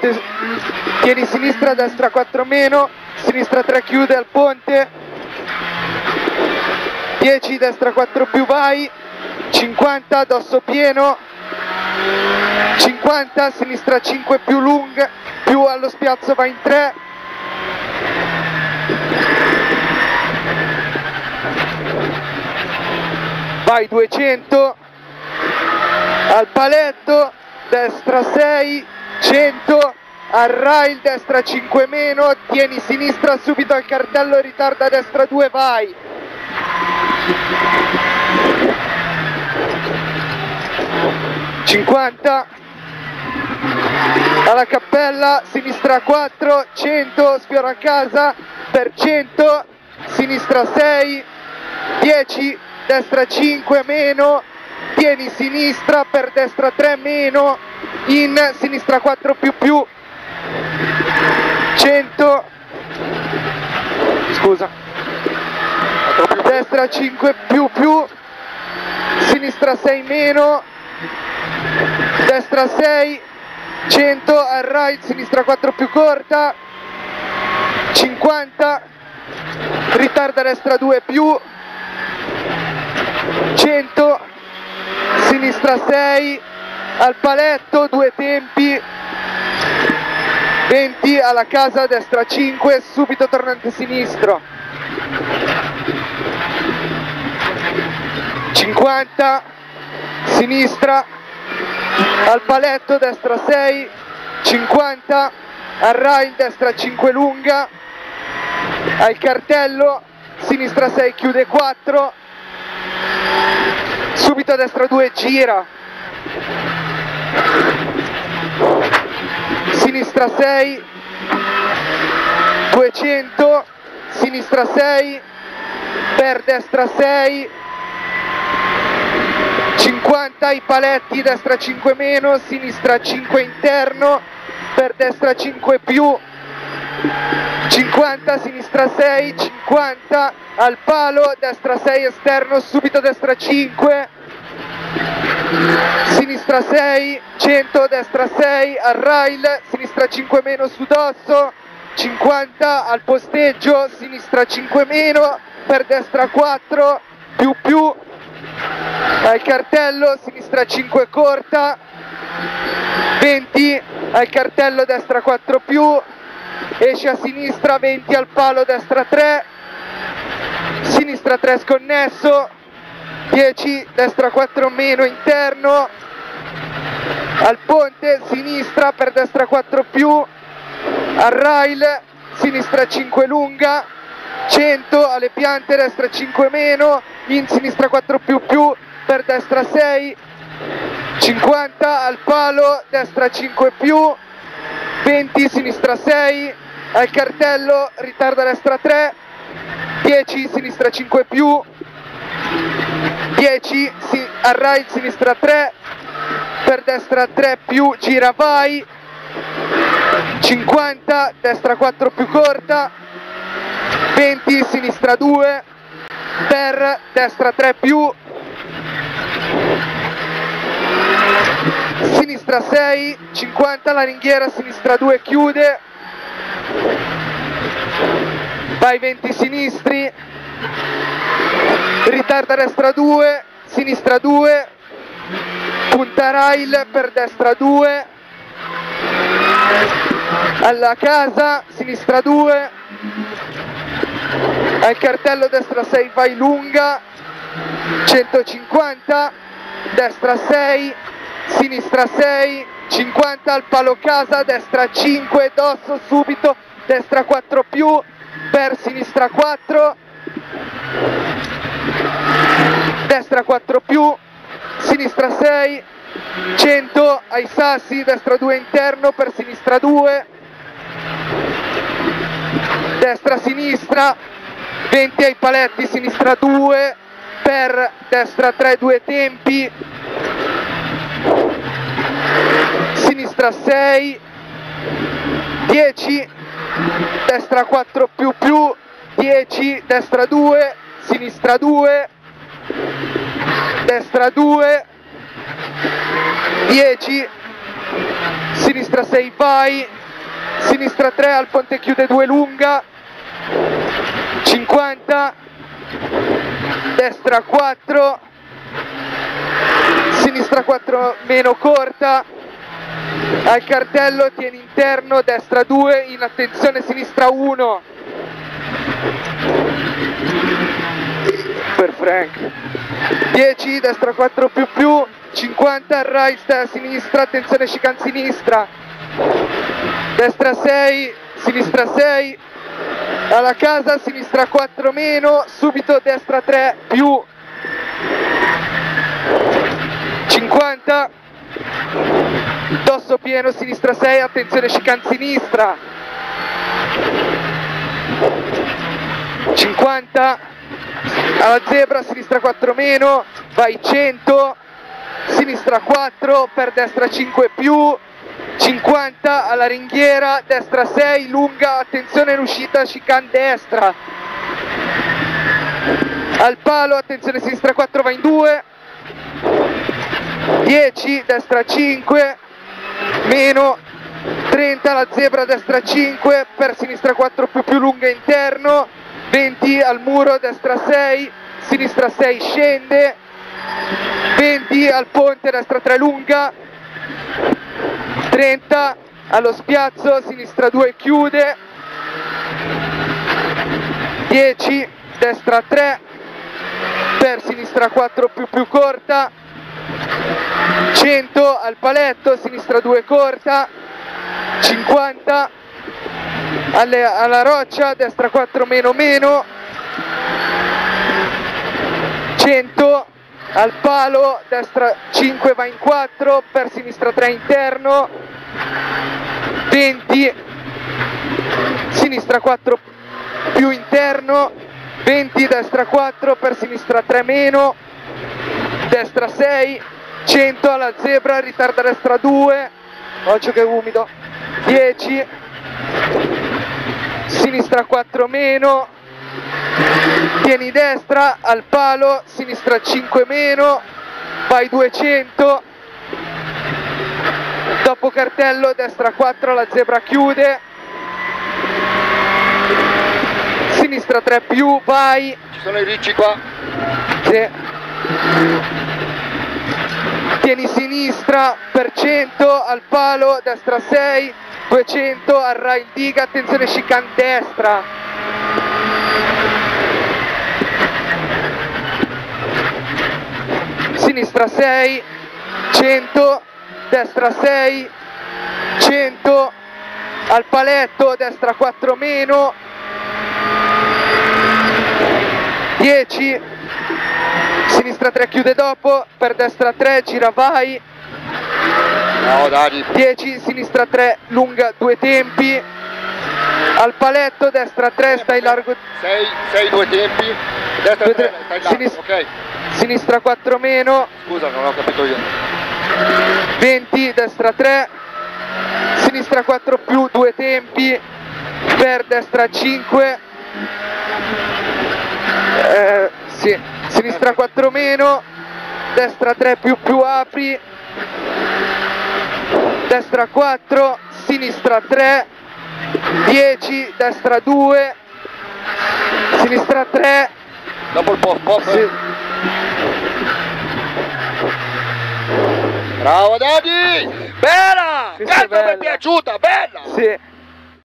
1. Vai. Tornante, tieni sinistra, destra 4 meno, sinistra 3 chiude al ponte. 10, destra 4 più vai. 50, dosso pieno. 50, sinistra 5 più lunga, più allo spiazzo va in 3. Vai 200, al paletto, destra 6, 100, al rail, destra 5 meno, tieni sinistra subito al cartello, ritarda destra 2, vai. Cinquanta alla cappella, sinistra 4, 100, sfiora a casa per 100, sinistra 6, 10, destra 5 meno, tieni sinistra per destra 3 meno, in sinistra 4 più più, 100, scusa, destra 5 più più, sinistra 6 meno, destra 6, 100 al right, sinistra 4 più corta, 50, ritarda destra 2 più, 100, sinistra 6, al paletto, due tempi, 20 alla casa, destra 5, subito tornante sinistro. 50, sinistra, al paletto, destra 6, 50, al rail, destra 5 lunga, al cartello, sinistra 6 chiude 4, subito a destra 2 gira, sinistra 6, 200, sinistra 6, per destra 6, 50 i paletti, destra 5 meno, sinistra 5 interno, per destra 5 più, 50, sinistra 6, 50 al palo, destra 6 esterno, subito destra 5, sinistra 6, 100, destra 6 al rail, sinistra 5 meno su dosso, 50 al posteggio, sinistra 5 meno, per destra 4, più più, al cartello, sinistra 5 corta, 20 al cartello, destra 4 più, esce a sinistra, 20 al palo, destra 3, sinistra 3 sconnesso, 10, destra 4 meno, interno, al ponte, sinistra per destra 4 più, al rail, sinistra 5 lunga, 100 alle piante, destra 5 meno, in sinistra 4 più più, per destra 6, 50 al palo, destra 5 più, 20 sinistra 6, al cartello, ritarda destra 3, 10 sinistra 5 più, 10 si, al right sinistra 3, per destra 3 più, gira vai, 50 destra 4 più corta, 20 sinistra 2, per destra 3 più, sinistra 6, 50 la ringhiera, sinistra 2 chiude, vai 20 sinistri, ritarda destra 2, sinistra 2, punta rail per destra 2, alla casa, sinistra 2, al cartello destra 6 vai lunga, 150, destra 6, sinistra 6, 50 al palo casa, destra 5, dosso subito, destra 4 più, per sinistra 4, destra 4 più, sinistra 6, 100 ai sassi, destra 2 interno, per sinistra 2, destra sinistra, 20 ai paletti, sinistra 2, per destra 3 due tempi, sinistra 6, 10, destra 4 più più, 10, destra 2, sinistra 2, destra 2, 10 sinistra 6 vai sinistra 3 al ponte chiude 2 lunga 50 destra 4 sinistra 4 meno corta al cartello tieni interno destra 2 in attenzione sinistra 1 per Frank 10 destra 4 più più 50 right a sinistra attenzione chicane sinistra. Destra 6 sinistra 6 alla casa sinistra 4 meno subito destra 3 più. 50 dosso pieno sinistra 6 attenzione chicane sinistra. 50 alla zebra sinistra 4 meno vai 100 sinistra 4 per destra 5 più 50 alla ringhiera destra 6 lunga attenzione l'uscita chicane destra. Al palo attenzione sinistra 4 va in 2 10 destra 5 meno 30 la zebra destra 5 per sinistra 4 più più lunga interno 20 al muro destra 6 sinistra 6 scende. 20 al ponte destra 3 lunga. 30 allo spiazzo sinistra 2 chiude. 10 destra 3 per sinistra 4 più più corta. 100 al paletto sinistra 2 corta. 50 alle, alla roccia destra 4 meno meno. 100 al palo destra 5 va in 4 per sinistra 3 interno. 20 sinistra 4 più interno. 20 destra 4 per sinistra 3 meno. Destra 6 100 alla zebra ritarda destra 2 occhio che è umido. 10 sinistra 4 meno. Tieni destra al palo sinistra 5 meno. Vai 200 dopo cartello destra 4 la zebra chiude. Sinistra 3 più vai. Ci sono i ricci qua. sì. Tieni sinistra per 100 al palo destra 6 200 al rail diga attenzione chicane destra. Sinistra 6 100 destra 6 100 al paletto destra 4 meno 10 sinistra 3 chiude dopo per destra 3 gira vai Bravo Dani. 10 sinistra 3 lunga due tempi al paletto destra 3 stai largo 6, 6 due tempi. Destra Due, 3, tre. stai là. Sinis- Ok. sinistra 4 meno Scusa, non ho capito io. 20 destra 3 sinistra 4 più due tempi per destra 5 eh, sì. Sinistra 4 meno destra 3 più più apri destra 4 sinistra 3 10 destra 2 sinistra 3 Dopo il pop pop. sì. Bravo Dani! Bella! Questa mi è piaciuta, bella! sì.